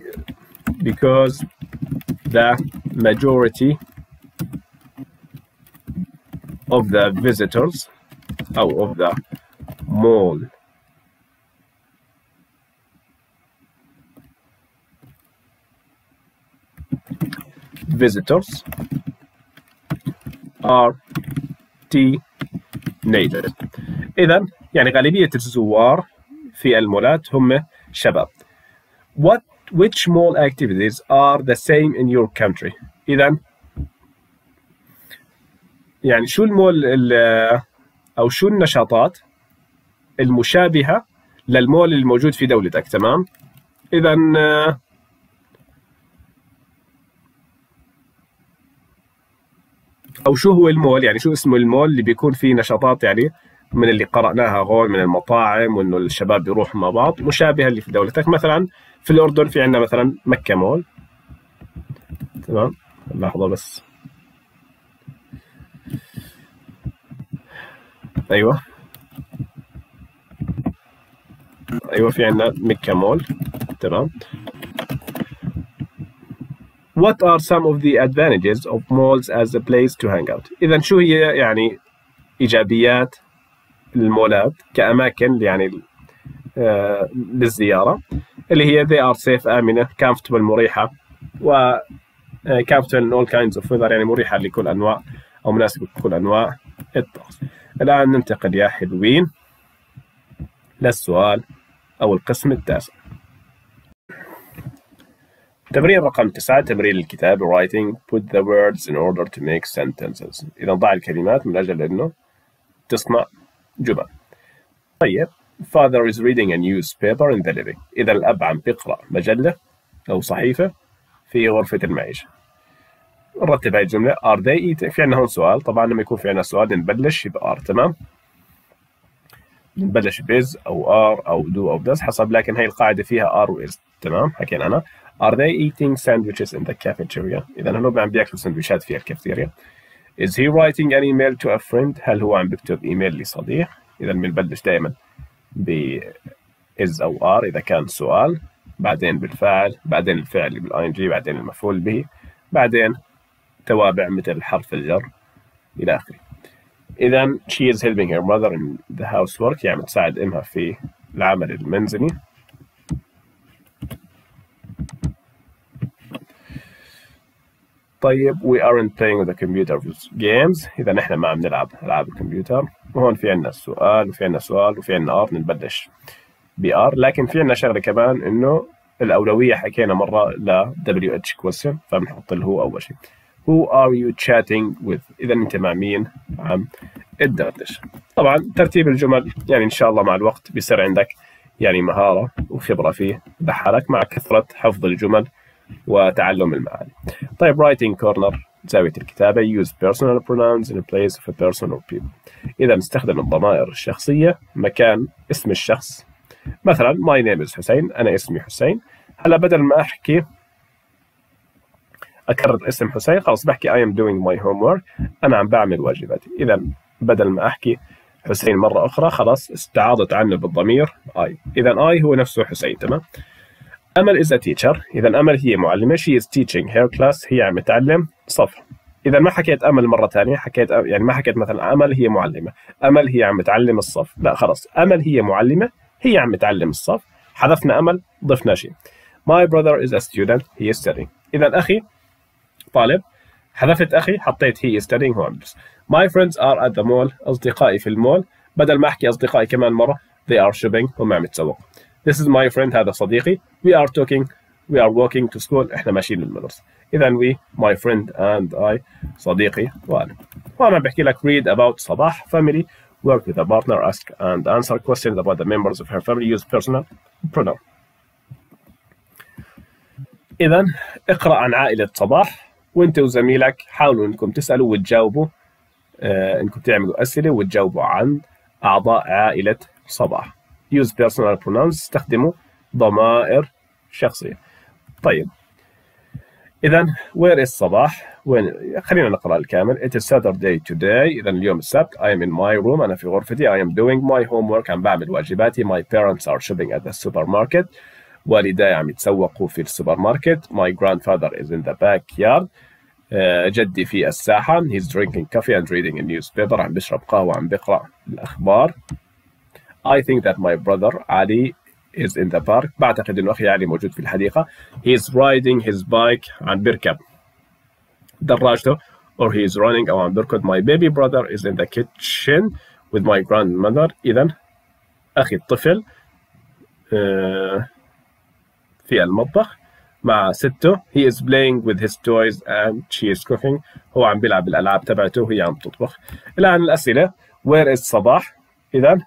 because the majority of the visitors out of the mall visitors are teenagers. إذا يعني غالبية الزوار في المولات هم شباب. What which mall activities are the same in your country? اذا يعني شو المول أو شو النشاطات المشابهة للمول الموجود في دولتك؟ تمام؟ اذا أو شو هو المول؟ يعني شو اسمه المول اللي بيكون فيه نشاطات يعني من اللي قرأناها هون من المطاعم وإنه الشباب بيروحوا مع بعض مشابهة اللي في دولتك. مثلا في الأردن في عندنا مثلا مكة مول. تمام؟ لحظة بس. أيوه. أيوه في عندنا مكة مول. تمام. What are some of the advantages of malls as a place to hang out؟ إذا شو هي يعني إيجابيات المولات كأماكن يعني آه للزيارة؟ اللي هي they are safe آمنة comfortable مريحة و comfortable in all kinds of weather يعني مريحة لكل أنواع أو مناسبة لكل أنواع الطقس. الآن ننتقل يا حلوين للسؤال أو القسم التاسع. تمرين رقم تسعة تمرين الكتاب writing put the words in order to make sentences. إذا ضع الكلمات من أجل أنه تصنع جمل. طيب father is reading a newspaper in the living. إذا الأب عم بيقرأ مجلة أو صحيفة في غرفة المعيشة. نرتب هاي الجملة. Are they eating في عندنا هون سؤال. طبعا لما يكون في عندنا سؤال نبلش are تمام؟ نبلش بيز أو are أو do أو does حسب لكن هي القاعدة فيها و is تمام؟ حكينا أنا. Are they eating sandwiches in the cafeteria? إذا هنو عم بياكلوا سندويشات في الكافيتيريا is he writing an email to a friend? هل هو عم بيكتب ايميل لصديق؟ إذا بنبلش دائما ب is أو are إذا كان سؤال بعدين بالفعل بعدين الفعل بال ing بعدين المفعول به بعدين توابع مثل حرف الجر إلى آخره. إذا she is helping her mother in the housework يعني تساعد إمها في العمل المنزلي. طيب aren't playing with the computer games. إذا نحن ما عم نلعب العاب الكمبيوتر. وهون في عندنا السؤال وفي عندنا سؤال وفي عندنا ار نبلش بار لكن في عندنا شغلة كمان إنه الأولوية حكينا مرة ل WH question فبنحط له هو أول شيء. Who are you chatting with إذا أنت مع مين؟ عم تدردش. طبعا ترتيب الجمل يعني إن شاء الله مع الوقت بيصير عندك يعني مهارة وخبرة فيه. لحالك مع كثرة حفظ الجمل وتعلم المعاني. طيب writing corner زاوية الكتابة use personal pronouns in place of a person or people. إذا نستخدم الضمائر الشخصية مكان اسم الشخص. مثلا my name is حسين أنا اسمي حسين. هلا بدل ما أحكي أكرر اسم حسين خلاص بحكي I am doing my homework أنا عم بعمل واجباتي. إذا بدل ما أحكي حسين مرة أخرى خلاص استعاضت عنه بالضمير I. إذا I هو نفسه حسين تمام؟ أمل is a teacher. إذا أمل هي معلمة. She is teaching her class. هي عم تعلم صف. إذا ما حكيت أمل مرة ثانية حكيت يعني ما حكيت مثلا أمل هي معلمة. أمل هي عم تعلم الصف. لا خلاص أمل هي معلمة. هي عم تعلم الصف. حذفنا أمل ضفنا شيء. My brother is a student. He is studying. إذا أخي طالب حذفت أخي حطيت he is studying. هو بس My friends are at the mall. أصدقائي في المول. بدل ما أحكي أصدقائي كمان مرة they are shopping. هم عم يتسوقوا. This is my friend هذا صديقي we are talking we are walking to school إحنا ماشيين للمدرسة إذا we my friend and I صديقي وأنا وأنا بحكي لك read about صباح family work with a partner ask and answer questions about the members of her family use personal pronoun إذا اقرأ عن عائلة صباح وأنت وزميلك حاولوا أنكم تسألوا وتجاوبوا آه أنكم تعملوا أسئلة وتجاوبوا عن أعضاء عائلة صباح use personal pronouns استخدموا ضمائر شخصية طيب إذا where is صباح وين خلينا نقرأ الكامل it is Saturday today إذا اليوم السبت I am in my room أنا في غرفتي I am doing my homework عم بعمل واجباتي my parents are shopping at the supermarket والداي عم يتسوقوا في السوبر ماركت my grandfather is in the backyard uh, جدي في الساحة he's drinking coffee and reading a newspaper عم بيشرب قهوة عم بيقرأ الأخبار I think that my brother Ali is in the park بعتقد انه اخي علي موجود في الحديقه he is riding his bike عم بيركب دراجته or he is running او عم بيركض my baby brother is in the kitchen with my grandmother اذا اخي الطفل في المطبخ مع سته he is playing with his toys and she is cooking هو عم بيلعب الالعاب تبعته وهي عم تطبخ الان الاسئله where is صباح اذا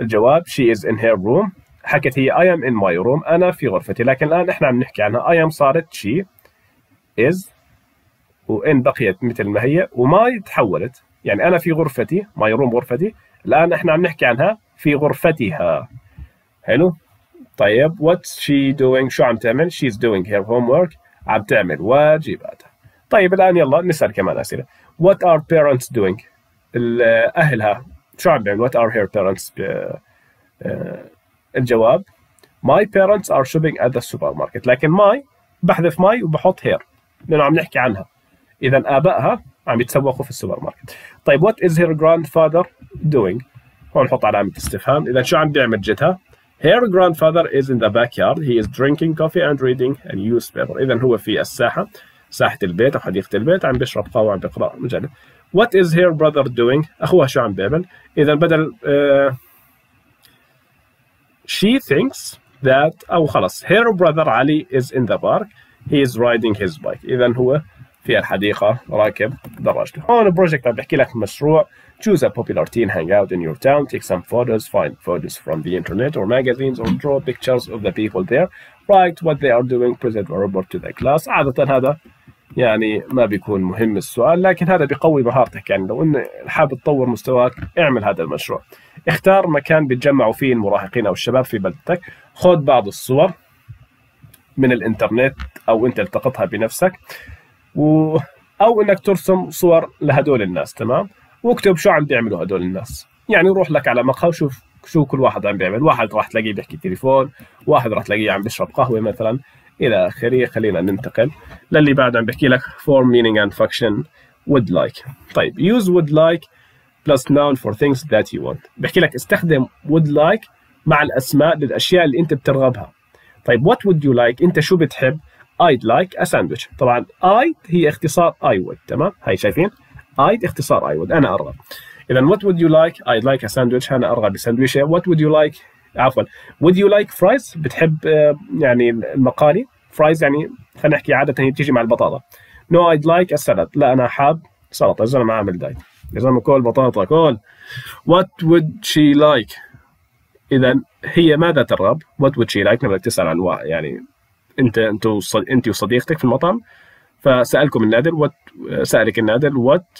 الجواب she is in her room. حكت هي I am in my room. أنا في غرفتي. لكن الآن إحنا عم نحكي عنها. I am صارت she is وإن بقيت مثل ما هي. وما تحولت. يعني أنا في غرفتي my room غرفتي. الآن إحنا عم نحكي عنها في غرفتها. حلو؟ طيب what's she doing شو عم تعمل؟ she's doing her homework. عم تعمل واجباتها. طيب الآن يلا نسأل كمان أسئلة. What are parents doing أهلها شو عم بيعمل what are her parents uh, الجواب؟ My parents are shopping at the supermarket. لكن my بحذف my وبحط here لأنه عم نحكي عنها. إذا آبائها عم يتسوقوا في السوبر ماركت طيب what is her grandfather doing هون نحط علامة استفهام. إذا شو عم بيعمل جدها؟ Her grandfather is in the backyard. He is drinking coffee and reading a newspaper. إذا هو في الساحة ساحة البيت أو حديقة البيت عم بيشرب قهوة عم بيقرأ مجلة. What is her brother doing أخوها شو عم بيعمل إذا بدل uh, she thinks that أو خلص her brother Ali is in the park he is riding his bike إذا هو في الحديقة راكب دراجته هون بروجكت عم بحكي لك مشروع choose a popular teen hang out in your town take some photos find photos from the internet or magazines or draw pictures of the people there write what they are doing present a report to the class عادة هذا يعني ما بيكون مهم السؤال لكن هذا بيقوي مهارتك. يعني لو انه حابب تطور مستواك اعمل هذا المشروع. اختار مكان بيتجمعوا فيه المراهقين أو الشباب في بلدتك. خذ بعض الصور من الإنترنت أو أنت التقطها بنفسك و أو إنك ترسم صور لهدول الناس تمام؟ واكتب شو عم بيعملوا هدول الناس. يعني روح لك على مقهى وشوف شو كل واحد عم بيعمل. واحد راح تلاقيه بيحكي تليفون واحد راح تلاقيه عم بيشرب قهوة مثلا. إلى اخره خلينا ننتقل للي بعد عم بحكي لك form meaning and function would like طيب use would like plus noun for things that you want بحكي لك استخدم would like مع الاسماء للاشياء اللي انت بترغبها طيب what would you like انت شو بتحب I'd like a sandwich طبعا I'd هي اختصار I would تمام هاي شايفين I'd اختصار I would أنا ارغب اذا what would you like I'd like a sandwich أنا ارغب بسندويشه what would you like عفوا. Would you like fries بتحب يعني المقالي؟ Fries يعني خلينا نحكي عادة هي بتيجي مع البطاطا. I'd like a salad. لا أنا حاب سلطة. يا زلمه عامل دايت يا زلمه كل بطاطا كل. What would she like إذا هي ماذا ترغب؟ What would she like لما تسأل عن يعني أنت أنت أنت وصديقتك في المطعم. فسألكم النادر وات سألك النادر وات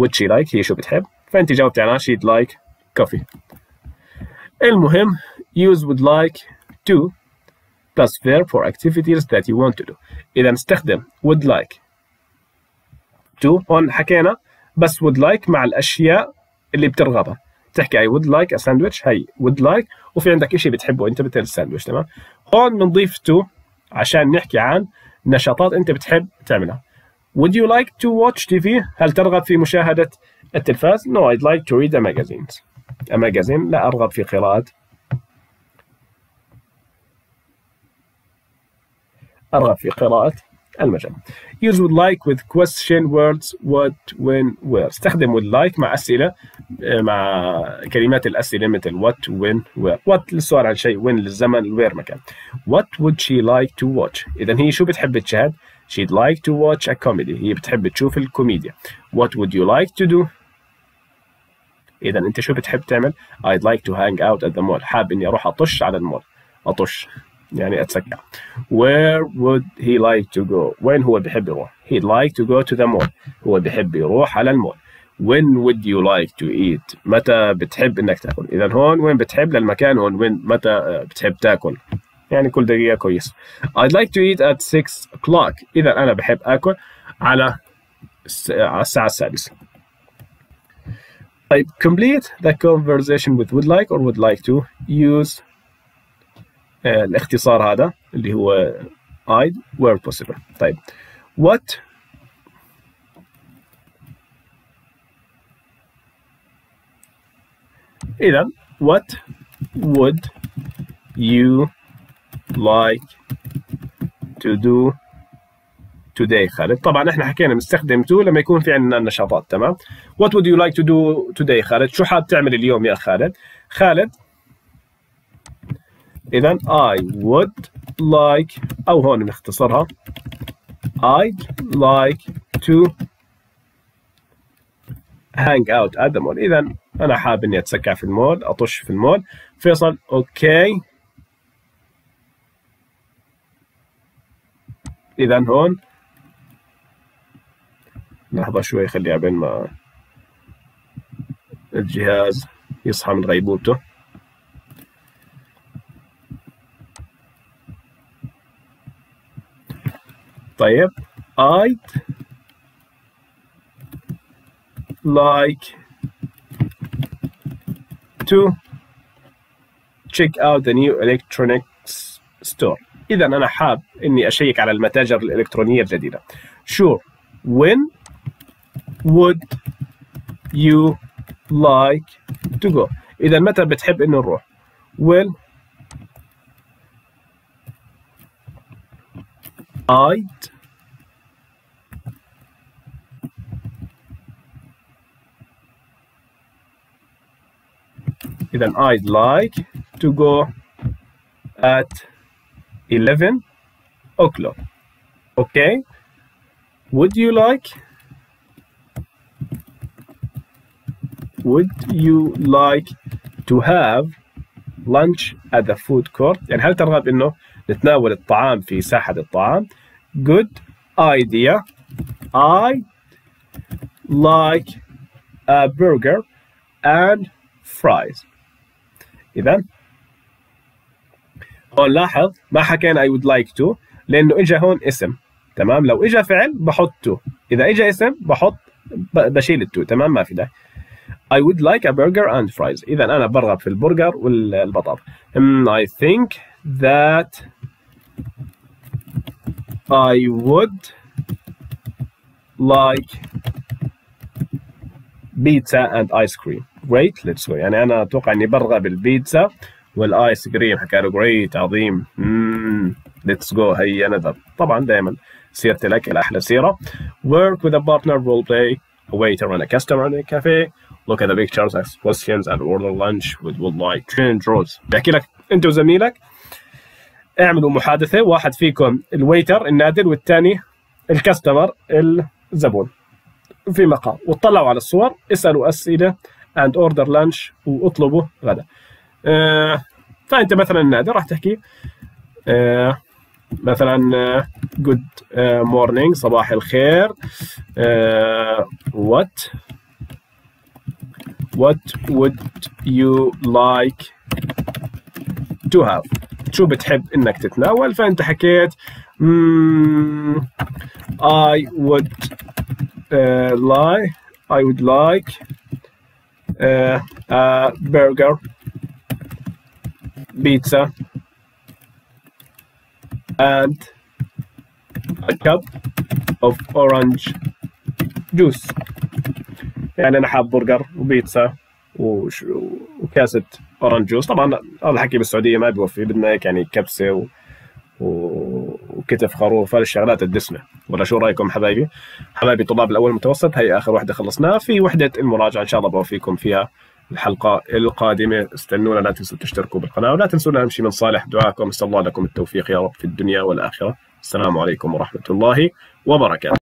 would she like هي شو بتحب؟ فأنت جاوبتي عنها she'd like coffee. المهم use would like to plus verb for activities that you want to do اذا استخدم would like to هون حكينا بس would like مع الاشياء اللي بترغبها تحكي I would like a sandwich هي would like وفي عندك شيء بتحبه انت مثل الساندويتش تمام هون بنضيف to عشان نحكي عن نشاطات انت بتحب تعملها Would you like to watch TV؟ هل ترغب في مشاهدة التلفاز؟ No, I'd like to read a magazine. A magazine لا أرغب في قراءة أرغب في قراءة المجال. Use would like with question words what, when, where. استخدم would like مع أسئلة مع كلمات الأسئلة مثل what, when, where. what للسؤال عن شيء when للزمن where مكان. What would she like to watch؟ إذا هي شو بتحب تشاهد؟ She'd like to watch a comedy. هي بتحب تشوف الكوميديا. What would you like to do؟ إذا أنت شو بتحب تعمل؟ I'd like to hang out at the mall. حاب إني أروح أطش على المول. أطش. يعني أتسكع. Where would he like to go? وين هو بحب يروح؟ He'd like to go to the mall. هو بحب يروح على المول. When would you like to eat? متى بتحب إنك تاكل؟ إذا هون وين بتحب للمكان هون وين متى بتحب تاكل؟ يعني كل دقيقة كويس. I'd like to eat at 6 o'clock. إذا أنا بحب آكل على على الساعة السادسة. طيب complete the conversation with would like or would like to use uh, الاختصار هذا اللي هو I'd where possible. طيب. What إذا what would you like to do today خالد؟ طبعا إحنا حكينا بنستخدم to لما يكون في عندنا نشاطات تمام؟ What would you like to do today خالد؟ شو حاب تعمل اليوم يا خالد؟ خالد اذا I would like أو هون نختصرها I'd like to hang out at the mall. اذا أنا حاب إني اتسكع في المول أطش في المول. فيصل أوكي. اذا هون. لحظة شوي خلي عبين ما الجهاز يصحى من غيبوبته. طيب I'd like to check out the new electronics store إذا أنا حاب إني أشيك على المتاجر الإلكترونية الجديدة sure when would you like to go إذا متى بتحب إنه نروح well I'd إذا I'd like to go at 11 o'clock okay would you like would you like to have lunch at the food court يعني هل ترغب انه نتناول الطعام في ساحة الطعام. Good idea. I like a burger and fries. إذا هون لاحظ ما حكينا I would like to لأنه إجا هون اسم. تمام؟ لو اجى فعل بحط to إذا اجى اسم بحط بشيل ال to تمام؟ ما في داعي. I would like a burger and fries. إذا أنا برغب في البرجر والبطاطا. Um, I think that I would like pizza and ice cream great let's go يعني أنا أتوقع إني برغب بالبيتزا والايس كريم حكى له great عظيم let's go هيا نذهب طبعا دائما سيرة الأكل أحلى سيرة work with a partner role play a waiter and a customer in a cafe look at the pictures ask questions and order lunch with would like change roles بحكي لك أنت وزميلك اعملوا محادثة. واحد فيكم الويتر النادل والثاني ال customer الزبون. في مقام. وتطلعوا على الصور اسألوا أسئلة and order lunch واطلبوا غدا. آه فأنت مثلا نادر راح تحكي. آه مثلا good morning صباح الخير. what what would you like to have? شو بتحب انك تتناول فانت حكيت mm, I would uh, like I would like uh, a burger pizza and a cup of orange juice يعني انا حاب برجر وبيتزا وكاسه اورنج جوز. طبعا هذا الحكي بالسعودية ما بيوفي. بدنا هيك يعني كبسة و... وكتف خروف. هذه الشغلات الدسمه ولا شو رأيكم حبايبي؟ حبايبي طلاب الأول متوسط هي آخر وحدة خلصناها. في وحدة المراجعة إن شاء الله بوفيكم فيها الحلقة القادمة. استنونا لا تنسوا تشتركوا بالقناة ولا تنسونا نمشي من صالح دعائكم نسأل الله لكم التوفيق يا رب في الدنيا والآخرة. السلام عليكم ورحمة الله وبركاته.